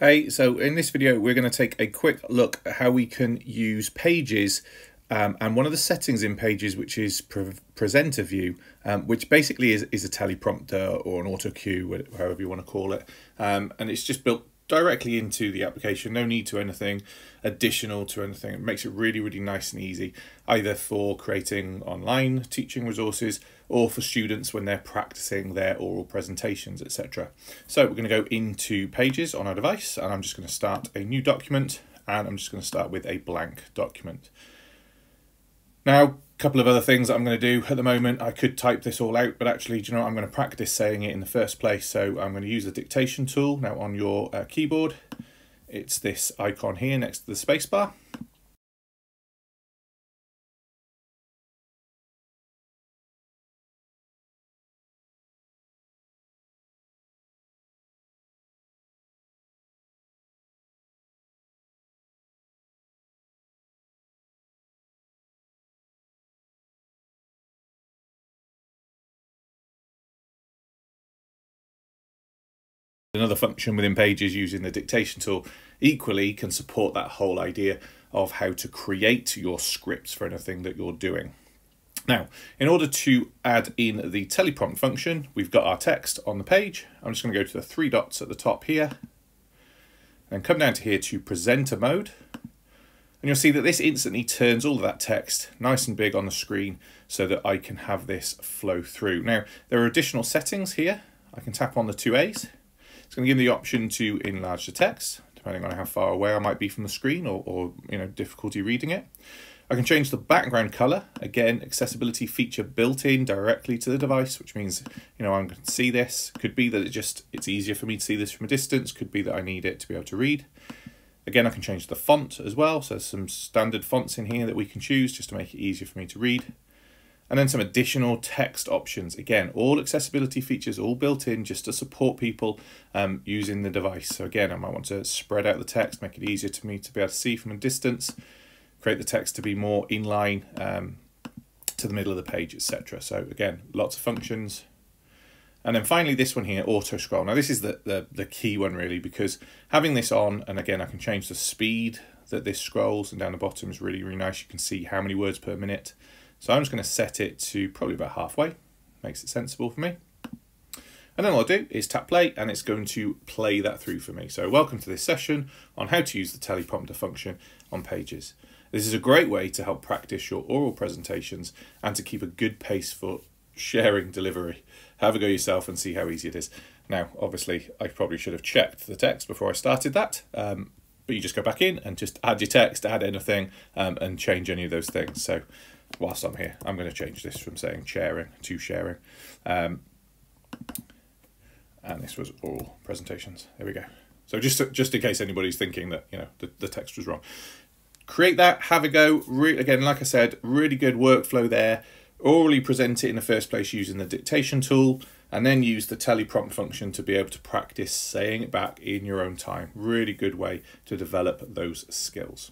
Hey, so in this video, we're going to take a quick look at how we can use Pages um, and one of the settings in Pages, which is pre presenter view, um, which basically is, is a teleprompter or an auto cue, however you want to call it. Um, and it's just built directly into the application. No need to anything additional to anything. It makes it really, really nice and easy, either for creating online teaching resources or for students when they're practicing their oral presentations, etc. So we're going to go into Pages on our device, and I'm just going to start a new document, and I'm just going to start with a blank document. Now, couple of other things I'm going to do at the moment. I could type this all out, but actually, you know, I'm going to practice saying it in the first place. So I'm going to use the dictation tool. Now on your uh, keyboard, it's this icon here next to the spacebar. Another function within Pages using the dictation tool equally can support that whole idea of how to create your scripts for anything that you're doing. Now, in order to add in the teleprompt function, we've got our text on the page. I'm just going to go to the three dots at the top here and come down to here to presenter mode. And you'll see that this instantly turns all of that text nice and big on the screen so that I can have this flow through. Now, there are additional settings here. I can tap on the two A's it's going to give me the option to enlarge the text, depending on how far away I might be from the screen or, or you know difficulty reading it. I can change the background color. Again, accessibility feature built in directly to the device, which means, you know, I'm going to see this. Could be that it just, it's easier for me to see this from a distance. Could be that I need it to be able to read. Again, I can change the font as well. So there's some standard fonts in here that we can choose just to make it easier for me to read. And then some additional text options. Again, all accessibility features all built in just to support people um, using the device. So again, I might want to spread out the text, make it easier to me to be able to see from a distance, create the text to be more in line um, to the middle of the page, etc. So again, lots of functions. And then finally this one here, auto scroll. Now this is the, the, the key one really because having this on, and again, I can change the speed that this scrolls and down the bottom is really, really nice. You can see how many words per minute. So I'm just going to set it to probably about halfway. Makes it sensible for me. And then all I'll do is tap play and it's going to play that through for me. So welcome to this session on how to use the teleprompter function on Pages. This is a great way to help practice your oral presentations and to keep a good pace for sharing delivery. Have a go yourself and see how easy it is. Now, obviously, I probably should have checked the text before I started that, um, but you just go back in and just add your text, add anything, um, and change any of those things. So whilst I'm here, I'm going to change this from saying sharing to sharing. Um, and this was all presentations. There we go. So just to, just in case anybody's thinking that you know the, the text was wrong, create that, have a go. Re again, like I said, really good workflow there. Orally present it in the first place using the dictation tool, and then use the teleprompt function to be able to practice saying it back in your own time. Really good way to develop those skills.